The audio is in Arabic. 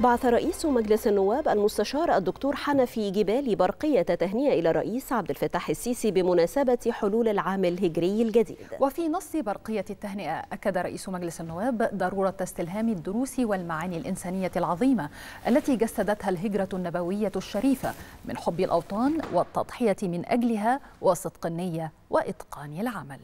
بعث رئيس مجلس النواب المستشار الدكتور حنفي جبالي برقية تهنئة إلى الرئيس عبد الفتاح السيسي بمناسبة حلول العام الهجري الجديد. وفي نص برقية التهنئة أكد رئيس مجلس النواب ضرورة استلهام الدروس والمعاني الإنسانية العظيمة التي جسدتها الهجرة النبوية الشريفة من حب الأوطان والتضحية من أجلها وصدق النية وإتقان العمل.